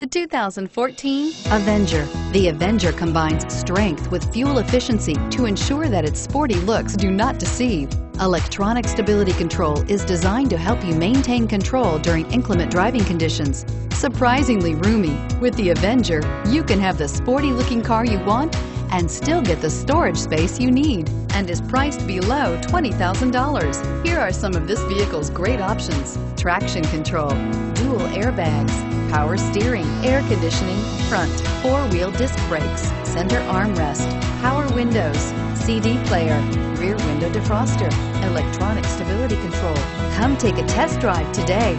The 2014 Avenger. The Avenger combines strength with fuel efficiency to ensure that its sporty looks do not deceive. Electronic stability control is designed to help you maintain control during inclement driving conditions. Surprisingly roomy, with the Avenger, you can have the sporty looking car you want and still get the storage space you need and is priced below $20,000. Here are some of this vehicle's great options. Traction control, dual airbags, power steering, air conditioning, front, four-wheel disc brakes, center armrest, power windows, CD player, rear window defroster, electronic stability control. Come take a test drive today.